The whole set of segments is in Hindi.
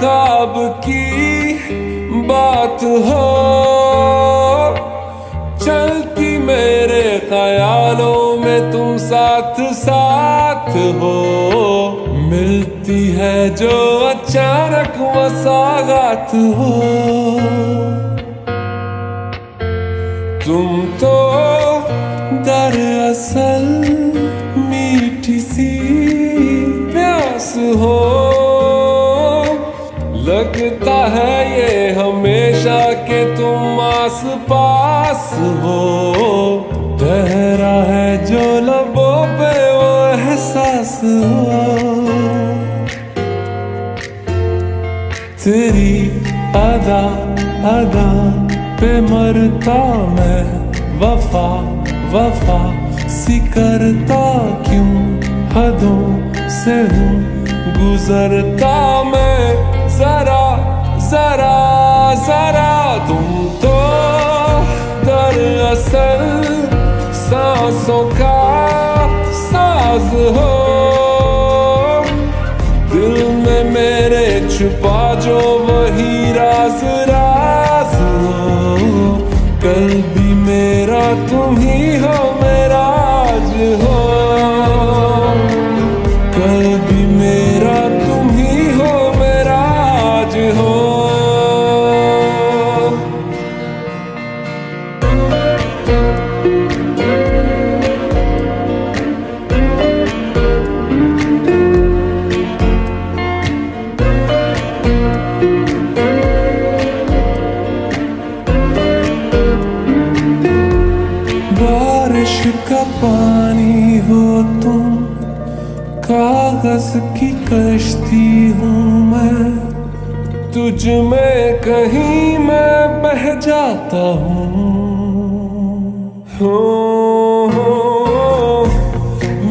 ख्वाब की बात हो। चलती मेरे ख्यालों में तुम साथ साथ हो। मिलती है जो अचानक मसागात हो। तुम तो हो। लगता है ये हमेशा के तुम आस पास हो। ठहरा है जो लबों पे वो एहसास हो तेरी अदा अदा पे मरता मैं। वफा वफा, सिकरता क्यों हदों से हूँ? गुजरता मैं जरा जरा जरा तुम तो दरअसल सांसों का साज हो दिल में मेरे छुपा जो वही राज राज कल भी मेरा तुम ही हो पानी हो तुम कागज़ की कश्ती हूँ मैं। तुझ में कहीं मैं बह जाता हूँ। हो, हो,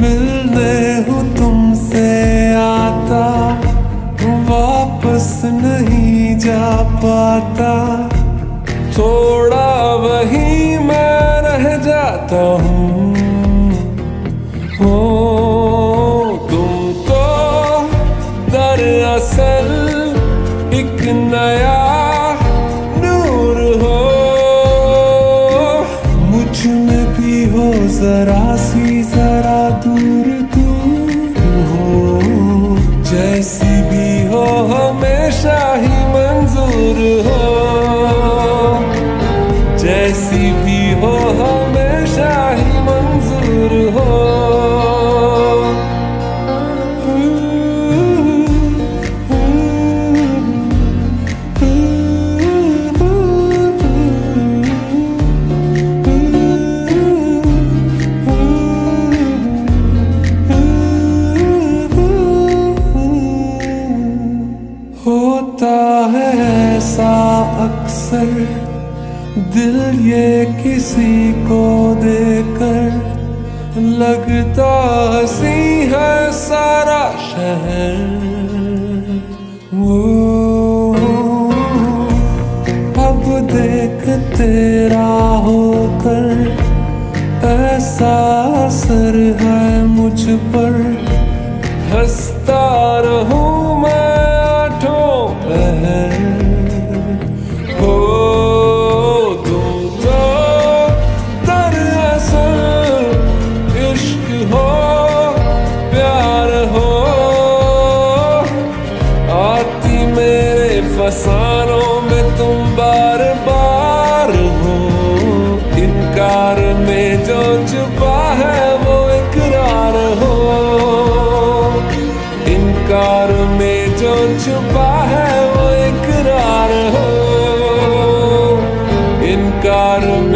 मिलने हूँ तुमसे आता वापस नहीं जा पाता। थोड़ा वही मैं रह जाता हूँ। दरअसल एक नया नूर हो। मुझमें भी हो जरा सी जरा दूर। है ऐसा अक्सर दिल ये किसी को देकर लगता हसी है सारा शहर। वो अब देख तेरा होकर ऐसा असर है मुझ पर, हंसता इनकार में जो छुपा है वो इकरार हो। इनकार में